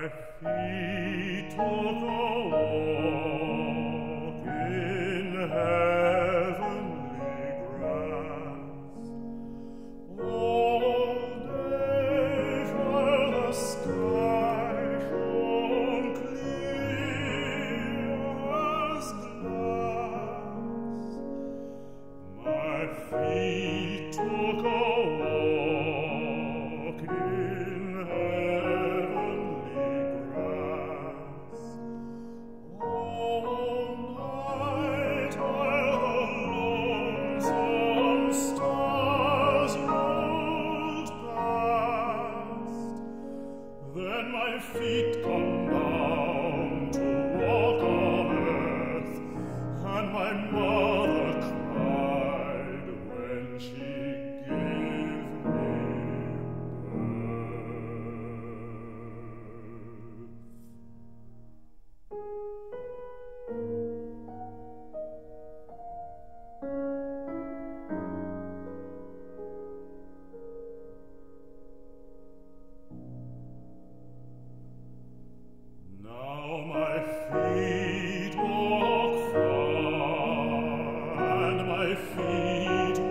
Figlio Then my feet come down to walk on earth, and my my feet.